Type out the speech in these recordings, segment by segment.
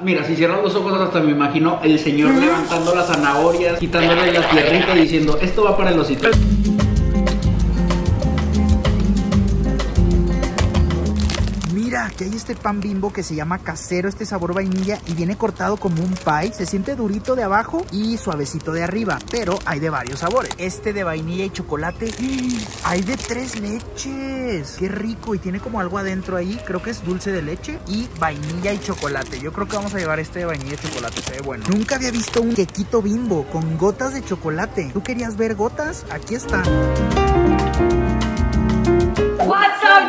Mira, si cierras los ojos hasta me imagino el señor levantando las zanahorias, quitándole la tierrita y diciendo, esto va para el osito. Que hay este pan bimbo que se llama casero, este sabor vainilla y viene cortado como un pie. Se siente durito de abajo y suavecito de arriba, pero hay de varios sabores. Este de vainilla y chocolate, hay de tres leches. Qué rico y tiene como algo adentro ahí. Creo que es dulce de leche y vainilla y chocolate. Yo creo que vamos a llevar este de vainilla y chocolate, se ve bueno. Nunca había visto un quequito bimbo con gotas de chocolate. ¿Tú querías ver gotas? Aquí están.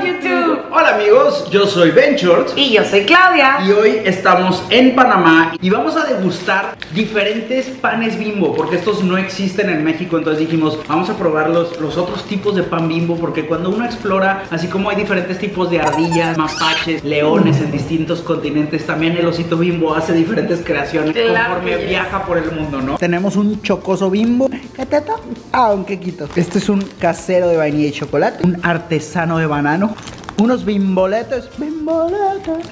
YouTube? Hola amigos, yo soy Ben Shorts Y yo soy Claudia. y hoy estamos en Panamá y vamos a degustar diferentes panes bimbo porque estos no existen en México, entonces dijimos vamos a probar los, los otros tipos de pan bimbo porque cuando uno explora, así como hay diferentes tipos de ardillas, mapaches, leones en distintos continentes, también el osito bimbo hace diferentes creaciones Claro conforme viaja por el mundo, ¿no? Tenemos un chocoso bimbo. ¿Qué teta? Ah, un quequito. Este es un casero de vainilla y chocolate. Un artesano de banano. Unos bimboletes. Bimboletes.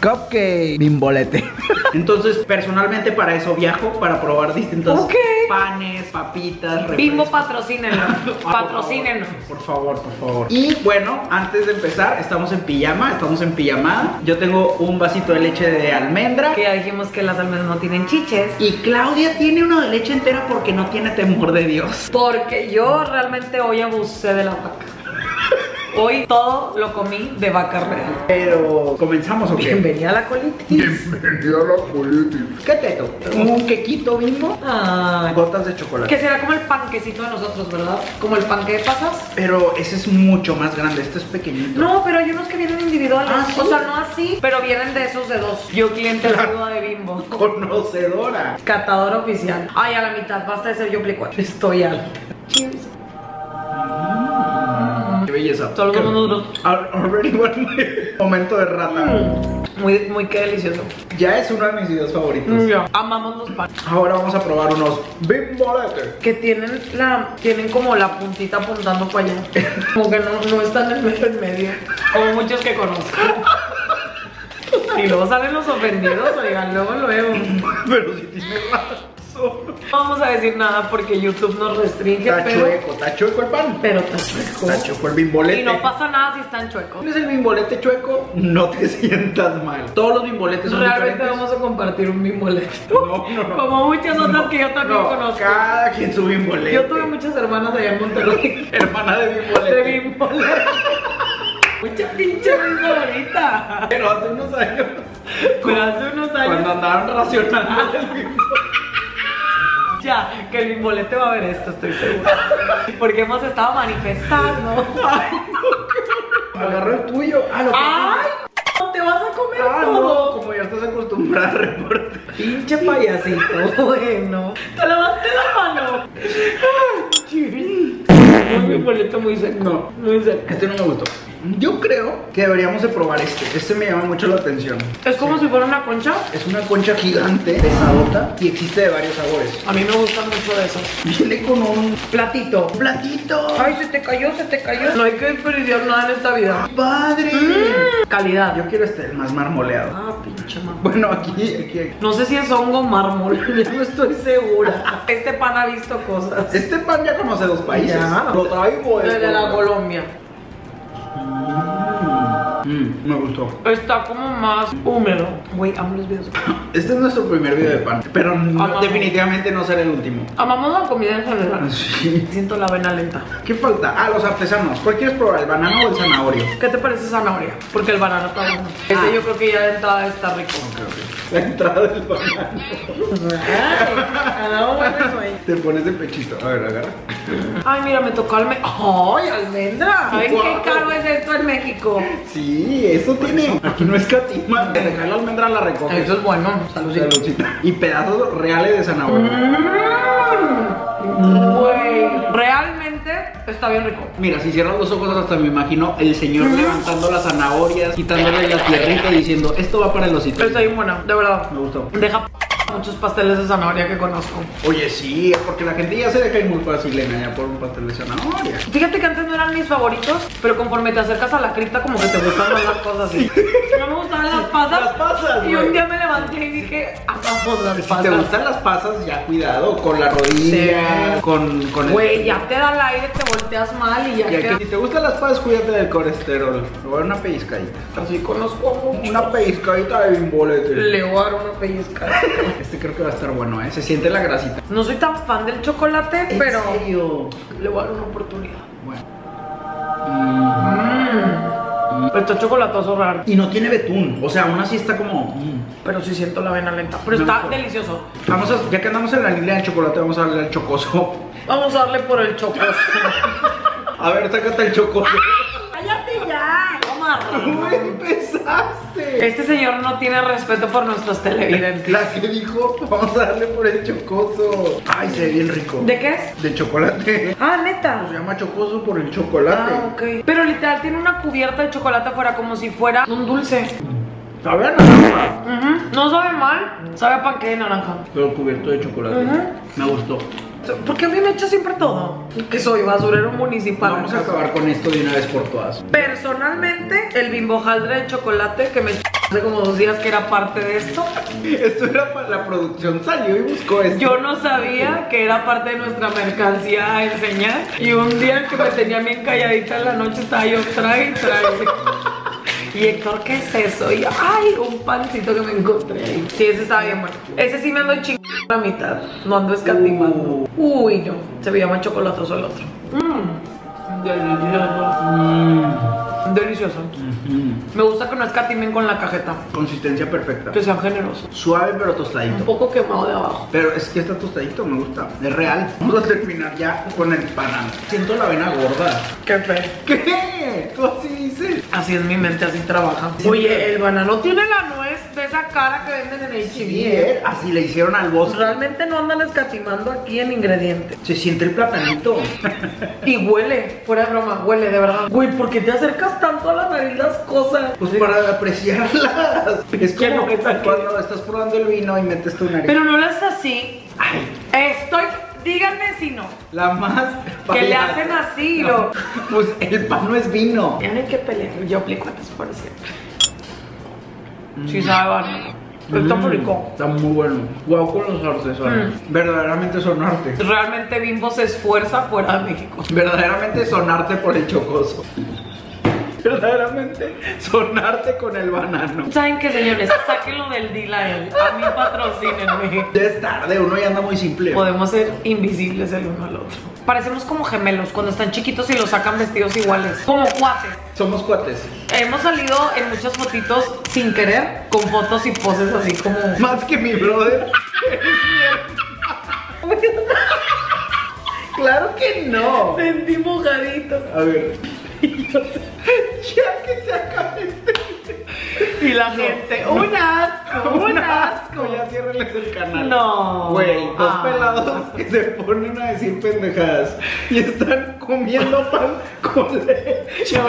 Cupcake. Bimbolete. Entonces, personalmente para eso viajo, para probar distintos Ok. panes, papitas, Bimbo refrescos. patrocínenos. Patrocínenos. Por favor, por favor. Y bueno, antes de empezar, estamos en pijama, estamos en pijamada. Yo tengo un vasito de leche de almendra. Que ya dijimos que las almendras no tienen chiches. Y Claudia tiene uno de leche entera porque no tiene temor de Dios. Porque yo realmente hoy abusé de la vaca. Hoy todo lo comí de vaca real. Pero, ¿comenzamos o qué? Bienvenida a la colitis. Bienvenido a la política. ¿Qué teto? Un quequito bimbo, Ay. gotas de chocolate. Que será como el panquecito de nosotros, ¿verdad? Como el panque de pasas. Pero ese es mucho más grande, este es pequeñito. No, pero hay unos que vienen individuales. Ah, ¿sí? O sea, no así, pero vienen de esos de dos. Yo cliente Claro. de bimbo. Conocedora. Catador oficial. Ay, a la mitad, basta de ser yo plico. Estoy al. Cheers. Qué belleza. Todos Qué- nosotros. Al- Already one momento de rata. Muy, muy que delicioso. Ya es uno de mis videos favoritos. Ya. Amamos los panes. Ahora vamos a probar unos bimboletes. Que tienen la. Tienen como la puntita apuntando para allá. Como que no, no están en medio en medio. Como muchos que conozco. Y luego salen los ofendidos, oigan, luego luego. Pero si tiene No vamos a decir nada porque YouTube nos restringe, Está pero. chueco, está chueco el pan. Pero está chueco. Está chueco el bimbolete. Y no pasa nada si están chuecos. ¿Tienes el bimbolete chueco? No te sientas mal. Todos los bimboletes son Realmente diferentes. vamos a compartir un bimbolete. No, no, no. Como muchas otras que yo también No, conozco. cada quien su bimbolete. Yo tuve muchas hermanas allá en Monterrey. Hermana de bimbolete. De bimbolete. Mucha pinche risa ahorita. Pero hace unos años. Pero hace unos años. Cuando andaban racionando el bimbo. Ya, que el bimbolete va a ver esto, estoy segura. Porque hemos estado manifestando. Agarró el tuyo. Ah, lo que- ¡Ay! no, ¡Te vas a comer Ah, no, todo! como ya estás acostumbrada a reporte. Pinche payasito, bueno. Te lavaste la mano. Un bimbolete muy seco. No. Muy seco. Este no me gustó. Yo creo que deberíamos de probar este. Este me llama mucho la atención. Es como si fuera una concha. Es una concha gigante, pesadota y existe de varios sabores. A mí me gustan mucho de esos. Viene con un Platito. platito. Ay, se te cayó, se te cayó. No hay que desperdiciar nada en esta vida. padre! Calidad. Yo quiero este, el más marmoleado. Ah, pinche mamá. Bueno, aquí, aquí. No sé si es hongo mármol, ya no estoy segura. Este pan ha visto cosas. Este pan ya conoce dos países. Ya. Lo traigo. Esto. la Colombia. Mm, me gustó. Está como más húmedo. Güey, amo los videos. Este es nuestro primer video de pan. Pero no- Ah, definitivamente no será el último. Amamos la comida en general. Sí. Siento la vena lenta. ¿Qué falta? Ah, los artesanos. ¿Cuál quieres probar? ¿El banano o el zanahorio? ¿Qué te parece zanahoria? Porque el banano está bueno. Este yo creo que ya de entrada está rico. La entrada del banano. Te pones de pechito. A ver, agarra. Ay, mira, me tocó almendra. ¡Ay, almendra! ¿Saben qué caro es esto en México? Sí, eso tiene. Aquí no es catima. Dejar la almendra la recoges. Eso es bueno. Saludcita. Saludcita. Y pedazos reales de zanahoria. Güey, realmente está bien rico. Mira, si cierras los ojos hasta me imagino el señor levantando las zanahorias, quitándole la tierrita y diciendo, esto va para el osito. Está bien buena, de verdad. Me gustó. Deja muchos pasteles de zanahoria que conozco. Oye, sí, porque la gente ya se deja ir muy fácil en allá por un pastel de zanahoria. Fíjate que antes no eran mis favoritos, pero conforme te acercas a la cripta como que te gustan más las cosas así. No me gustaban las pasas. Las pasas, Y un día me levanté y dije, amamos las Si te pasas. gustan las pasas, ya cuidado con la rodilla, Sí. con, con el- Güey, ya te da el aire, te volteas mal y ya Ya que queda. si te gustan las pasas, cuídate del colesterol. Le voy a dar una pellizcadita. Así conozco a muchos. Una pellizcadita de bimbolete. Le voy a dar una pellizcada. Este creo que va a estar bueno, ¿eh? Se siente la grasita. No soy tan fan del chocolate, ¿En pero serio? le voy a dar una oportunidad. Bueno. Mm. Mmm. Está chocolatoso raro. Y no tiene betún, o sea, aún así está como... mm. Pero sí siento la vena lenta. Pero Me está delicioso. Vamos a, ya que andamos en la línea del chocolate, vamos a darle al chocoso. Vamos a darle por el chocoso. A ver, sácate el chocoso. ¿Cómo empezaste? Este señor no tiene respeto por nuestros televidentes. La que dijo, vamos a darle por el chocoso. Ay, se ve bien rico. ¿De qué es? De chocolate. Ah, neta. Se llama chocoso por el chocolate. Ah, ok. Pero literal tiene una cubierta de chocolate afuera como si fuera un dulce. ¿Sabe a naranja? No sabe mal, sabe a panque de naranja. Pero cubierto de chocolate. Me gustó. Porque a mí me echa siempre todo. Que soy basurero municipal. Vamos a acabar con esto de una vez por todas. Personalmente, el bimbo jaldre de chocolate que me hace como dos días que era parte de esto. Esto era para la producción, salió y buscó esto. Yo no sabía que era parte de nuestra mercancía a enseñar. Y un día que me tenía bien calladita en la noche estaba yo, trae, trae. Y Héctor, ¿qué es eso? Y yo, ay, un pancito que me encontré ahí. Sí, ese estaba bien bueno. Ese sí me ando chingando la mitad. No ando escatimando. Uy, no. Se veía más chocolatoso el otro. Mmm. Delicioso. Mm. Delicioso. Ujú. Me gusta que no escatimen con la cajeta. Consistencia perfecta. Que sean generosos. Suave pero Un tostadito. poco quemado de abajo. Pero es que está tostadito, me gusta. Es real. Vamos a terminar ya con el banano. Siento la vena gorda. Qué feo. ¿Qué? ¿Tú así? Así es mi mente, así trabaja. Oye, el banano tiene la nuez de esa cara que venden en el Sí, ¿eh? Así le hicieron al bosque. Realmente no andan escatimando aquí en ingredientes. Se siente el platanito. Y huele, fuera de broma, huele de verdad. Güey, ¿por qué te acercas tanto a la nariz las cosas? Pues para apreciarlas. Es ¿Qué como no cuando estás probando el vino y metes tu nariz. Pero no lo haces así. Ay, Estoy. Díganme si no. la más. Que le payasa. hacen así, No, lo- Pues el pan no es vino. Ya no hay que pelear. Yo aplico antes por siempre. Sí, sabe banano. Pero está muy Mm, rico. Está muy bueno. Guau con los artesanos. Mm. Verdaderamente son arte. Realmente Bimbo se esfuerza fuera de México. Verdaderamente sonarte por el chocoso. Verdaderamente sonarte con el banano. ¿Saben qué, señores? Sáquenlo del deal a él. A mí patrocínenme. Ya es tarde, uno ya anda muy simple. Podemos ser invisibles el uno al otro. Parecemos como gemelos cuando están chiquitos y los sacan vestidos iguales. Como cuates. Somos cuates. Hemos salido en muchas fotitos sin querer, con fotos y poses así como. Más que mi brother. claro que no. Sentí mojadito. A ver. ya que se acabe este. Y la gente, un asco, un asco. Ya ciérrenles el canal. No. Güey, dos Ah. pelados que se ponen a decir pendejadas y están comiendo pan con leche.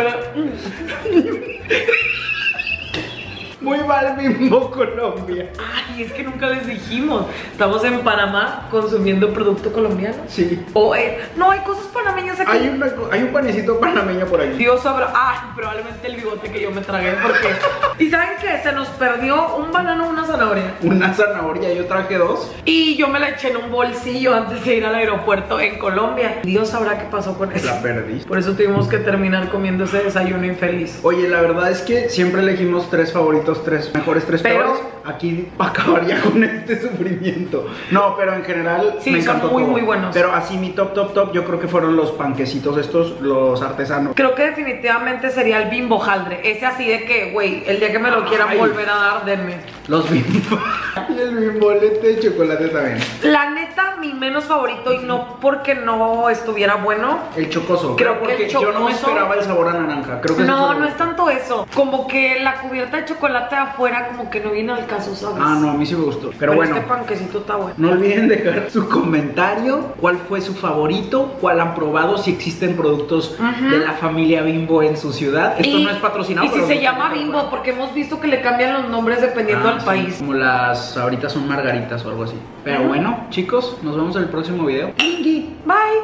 Muy mal bimbo Colombia. Ay, es que nunca les dijimos. Estamos en Panamá consumiendo producto colombiano. Sí. O, eh, no, hay cosas panameñas aquí. Hay, una co- hay un panecito panameño por aquí. Dios sabrá. Ay, probablemente el bigote que yo me tragué. Porque. ¿Y saben qué? Se nos perdió un banano, una zanahoria. Una zanahoria, yo traje dos. Y yo me la eché en un bolsillo antes de ir al aeropuerto en Colombia. Dios sabrá qué pasó con eso. La perdí. Por eso tuvimos que terminar comiendo ese desayuno infeliz. Oye, la verdad es que siempre elegimos tres favoritos, tres mejores, tres Pero- peores. Aquí acabaría con este sufrimiento. No, pero en general Sí, me son encantó muy, todo. muy buenos. Pero así mi top, top, top, yo creo que fueron los panquecitos estos, los artesanos. Creo que definitivamente sería el bimbo jaldre. Ese así de que, güey, el día que me lo quieran volver a dar, denme. Los bimbo. el bimbolete de chocolate también. La neta, mi menos favorito, y no porque no estuviera bueno. El chocoso. Creo que porque el yo no me chocoso- esperaba el sabor a naranja. Creo que No, no es tanto eso. Como que la cubierta de chocolate de afuera, como que no viene al caso, ¿sabes? Ah, no, a mí sí me gustó. Pero, bueno. Este panquecito está bueno. No olviden dejar su comentario, cuál fue su favorito, cuál han probado, si existen productos de la familia Bimbo en su ciudad. Esto Y- no es patrocinado. Y si pero se llama bimbo, porque hemos visto que le cambian los nombres dependiendo Ah, del sí, país. Como las ahorita son margaritas o algo así. Pero bueno, chicos, nos vemos en el próximo video.